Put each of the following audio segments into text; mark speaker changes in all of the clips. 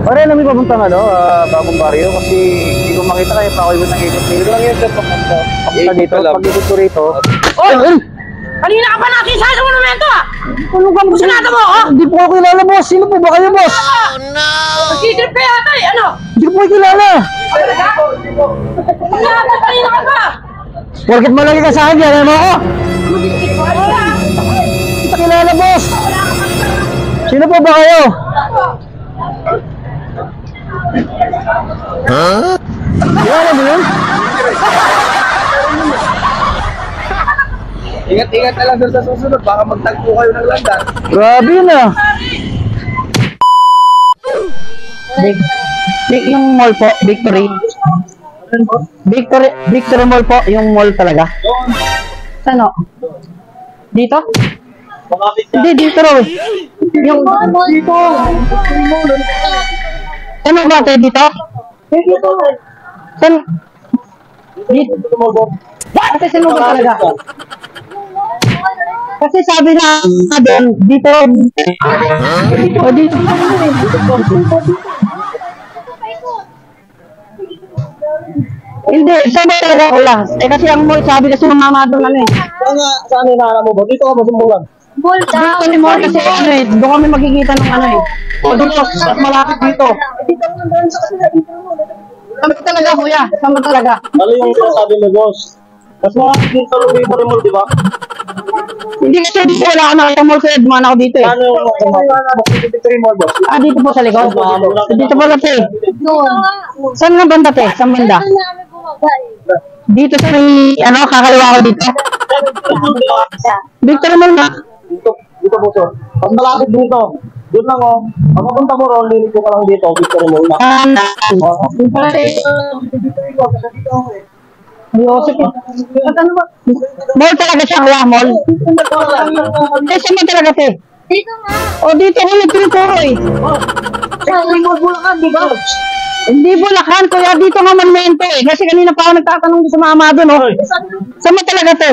Speaker 1: Pare, alam mo papuntang ano, ah, bagong baryo kasi hindi ko makita kaya pa ako ibig ng ikot. Hindi ko lang yun sir papunta. Papunta dito, pag-ikot ko rito.
Speaker 2: Oy! Kanina ka pa nakisa sa monumento ah!
Speaker 1: Ano ka mo?
Speaker 2: Sinata mo ako?
Speaker 1: Hindi po ako kilala, boss. Sino po ba kayo, boss?
Speaker 2: Nagtitrip ka yata eh, ano?
Speaker 1: Hindi ko po kayo kilala.
Speaker 2: Wala ka, kanina ka pa!
Speaker 1: Porkit malaki ka sa akin, kilala mo ako. Hindi kita kilala, boss. Sino po ba kayo? Huh? Kilala mo yun?
Speaker 3: Ingat-ingat na lang sa susunod, baka magtagpo kayo ng landas.
Speaker 1: Grabe ah.
Speaker 4: Big, big yung mall po, Victory. Victory, Victory Mall po, yung mall talaga. Sano? Dito? Hindi, dito raw eh. Yung, dito. Ano ba tayo dito? San? Dito. Kasi sino ba talaga? Kasi sabi na doon, dito. O dito. Hindi, saan ba talaga ako lang? Eh kasi ang mall, sabi kasi ng mama doon ano eh.
Speaker 3: Saan nga, saan inaalam mo ba? Dito ka masumbulan.
Speaker 4: Dito ni mall kasi ano eh, doon kami makikita ng ano eh. O dito, malapit dito. Saan ba talaga kuya? Saan ba talaga?
Speaker 3: Ano yung sinasabi mo, boss? Mas malapit din sa Louis Mall, di ba?
Speaker 4: Hindi kasi dito wala ako nakita mall kaya dumaan ako dito eh.
Speaker 3: Ano yung Victory Mall, boss?
Speaker 4: Ah, dito po sa likod. Dito po te. Saan nga banda te? Saan banda? Dito sa may, ano, kakaliwa ko dito. Victor Mall nga.
Speaker 3: Dito, dito po, sir. Pag malapit dito, doon lang, oh. Pag mapunta mo ron, lilit ko ka lang dito, Mall na.
Speaker 4: Ah, na. Yosef eh. At ano ba? Mall talaga siya, wala mall. Eh, saan ba talaga te?
Speaker 5: Dito nga.
Speaker 4: O, dito ko nagtuturo eh.
Speaker 3: Victory Mall, Bulacan, di ba?
Speaker 4: Hindi Bulacan, kuya, dito nga monumento eh. Kasi kanina pa ako nagtatanong sa mama doon, oh. Saan talaga te?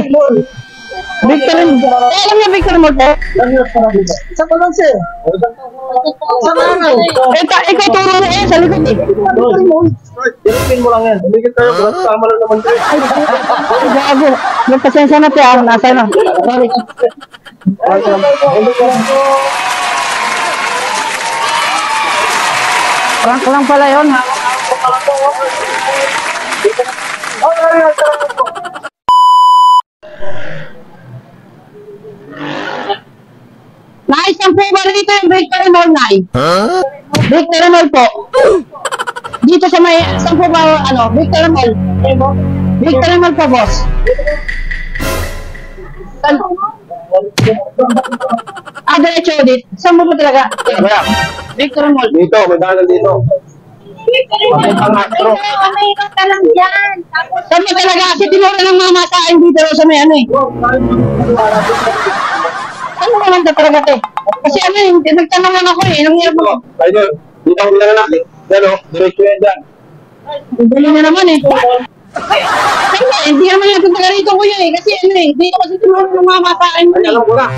Speaker 4: Victor Mall. Eh, alam niyo Victor Mall te?
Speaker 3: Isa pa lang, sir. Sa araw.
Speaker 4: Eh, ta, ikaw turo na eh, sa likod eh.
Speaker 3: Dirupin mo lang yan. Tumigil tayo, bukas tama lang naman tayo.
Speaker 4: Ay, gago. Magpasensya na te, ah. Nasa na. Sorry. Prank lang pala yun, ha? Nay, saan po ba dito yung Victory Mall, Nay? Victory Mall po. Dito sa may, saan po ba, ano, Victory Mall? Victory Mall po, boss. Saan? Ah, diretso dito. Saan mo ba talaga? Victory Mall.
Speaker 3: Dito, may dito.
Speaker 5: Mayroon ka lang dyan. Tapos,
Speaker 4: Saan mo talaga? Kasi tinuro ng mama sa akin dito sa may ano eh. Ano naman na talaga te? Kasi ano eh, nagtanong lang ako eh. Nung hirap ako.
Speaker 3: Idol, dito ang lang natin. Yan o, diretso yan dyan.
Speaker 4: Hindi na naman eh. Ay, hindi naman yung taga rito kuya eh. Kasi ano eh, dito kasi tinuro ng mama sa akin.
Speaker 3: Ay, alam ko na.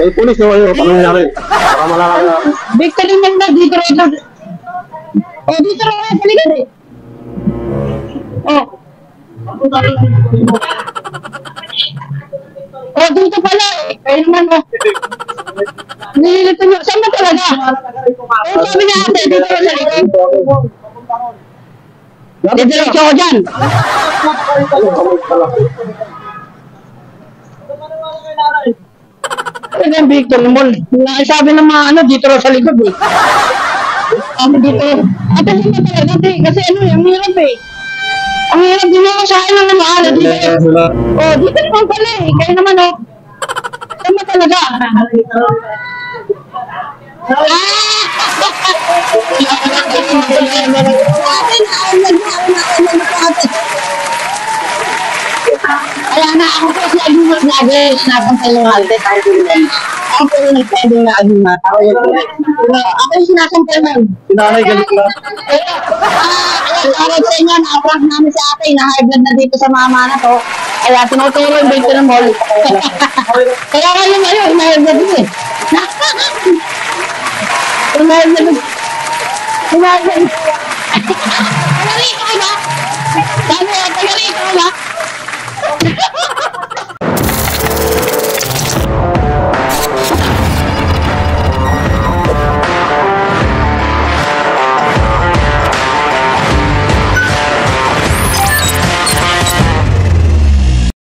Speaker 3: May pulis na kayo, paano nangyari? Para malaman na.
Speaker 4: Victory man na dito rito. Oh, dito rin sa likod eh. Oh. Oh, pala eh. Kaya naman oh. Nililito nyo. Saan ba talaga? Oh, sabi niya ate, dito rin sa likod. Didiretso ko dyan. Ano yung Victor Mall? Sabi ng mga ano, dito sa likod eh. Sabi dito. Ate, hindi talaga ate. Kasi ano eh, ang hirap eh. Ang hirap din ako sa akin ng mahal. Dito. Oh, dito naman pala eh. Kaya naman oh. Saan ba talaga? Kaya na ako po si Agumot lagi. Sinasampay yung halte tayo din. Ako po yung nagpwedeng na Agumot. Ako yun. Ako yung sinasampay mo.
Speaker 3: Sinanay, galit na.
Speaker 4: Ah, kaya parang sa inyo, na-prank namin sa akin, na high blood na dito sa mama na to. Kaya tinutulong din ko ng mall. Kaya kayo ngayon, ano, hinahib na din eh. Hinahib na din. Hinahib na din.